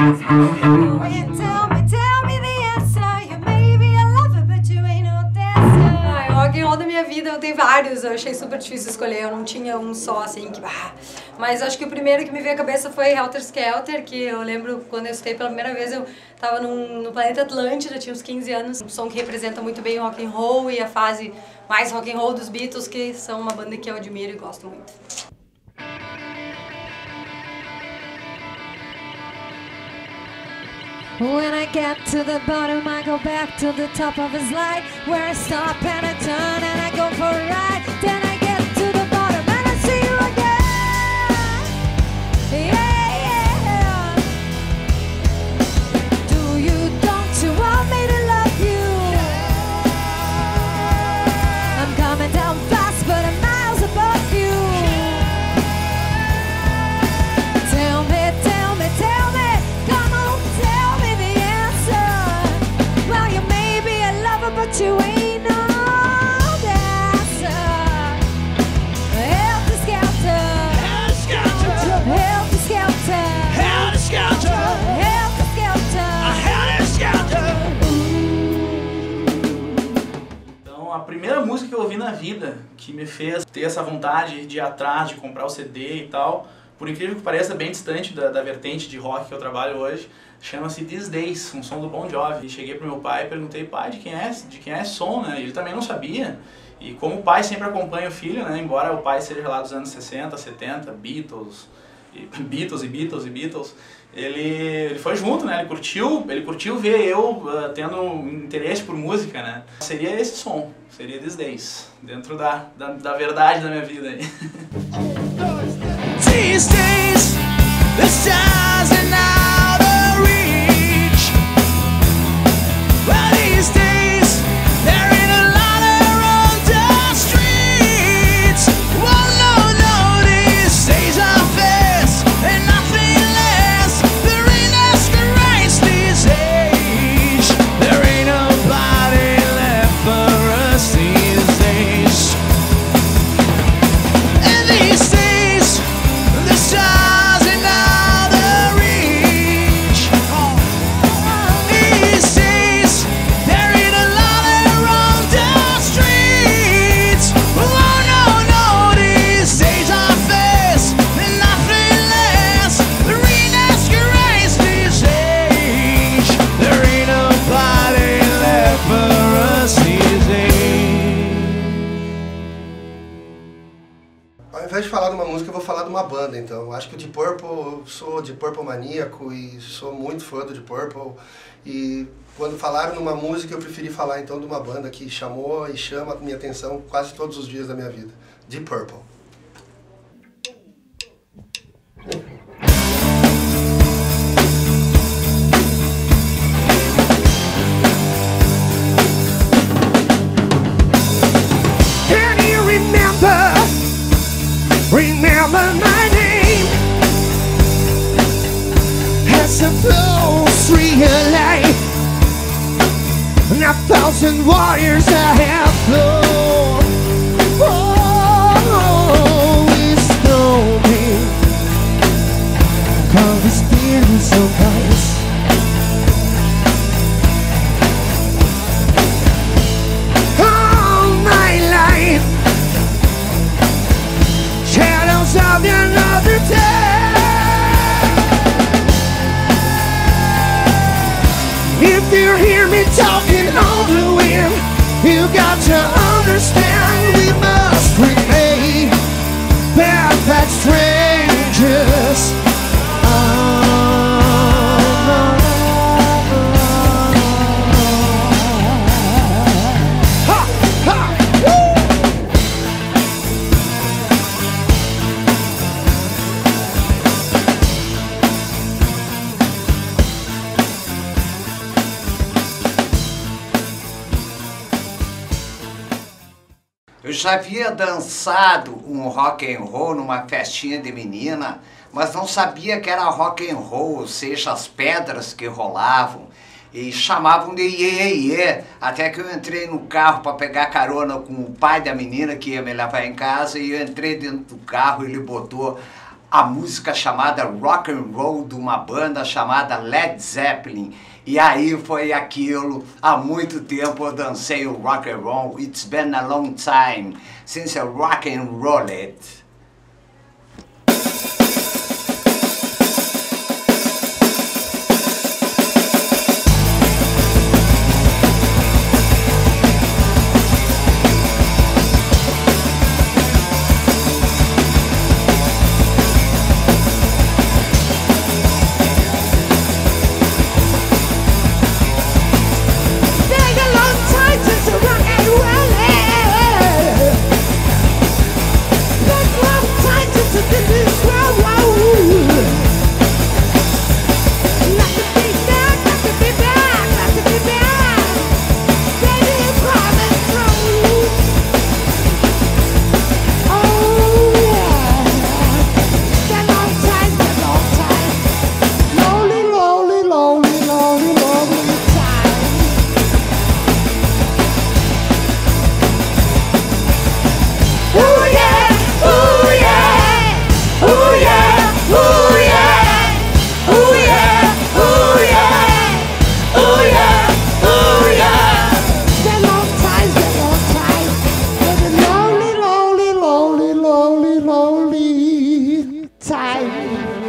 Tell me, tell me the answer. You may be a lover, but you ain't no dancer. Ai, rock and roll da minha vida, eu tenho vários, eu achei super difícil escolher, eu não tinha um só, assim, que... Ah. Mas acho que o primeiro que me veio à cabeça foi Helter Skelter, que eu lembro quando eu escutei pela primeira vez, eu tava num, no planeta Atlântida, tinha uns 15 anos, um som que representa muito bem o rock and roll e a fase mais rock and roll dos Beatles, que são uma banda que eu admiro e gosto muito. When I get to the bottom, I go back to the top of his light, where I stop and I turn and I go for a ride. Then I na vida que me fez ter essa vontade de ir atrás, de comprar o CD e tal, por incrível que pareça, bem distante da, da vertente de rock que eu trabalho hoje, chama-se These Days, um som do Bon Jovi. E cheguei pro meu pai e perguntei, pai, de quem é, de quem é esse som, né? Ele também não sabia. E como o pai sempre acompanha o filho, né? Embora o pai seja lá dos anos 60, 70, Beatles, Beatles e Beatles e Beatles, ele, ele foi junto, né? Ele curtiu, ele curtiu ver eu ah, tendo interesse por música, né? Seria esse som, seria These Days, dentro da, da, da verdade da minha vida aí. música, eu vou falar de uma banda, então. Acho que o Deep Purple, sou de Purple maníaco e sou muito fã do Deep Purple. E quando falaram numa música, eu preferi falar então de uma banda que chamou e chama minha atenção quase todos os dias da minha vida. Deep Purple. murmur my name. As a fool's real life. And a thousand warriors I have flown If you hear me talking the you got to understand we must strangers. Eu já havia dançado um rock and roll numa festinha de menina, mas não sabia que era rock and roll, ou seja, as pedras que rolavam e chamavam de iê, iê, iê. Até que eu entrei no carro para pegar carona com o pai da menina que ia me levar em casa e eu entrei dentro do carro e ele botou a música chamada Rock and Roll de uma banda chamada Led Zeppelin. E aí foi aquilo, há muito tempo eu dancei o rock and roll. It's been a long time since I rock and roll it. sai.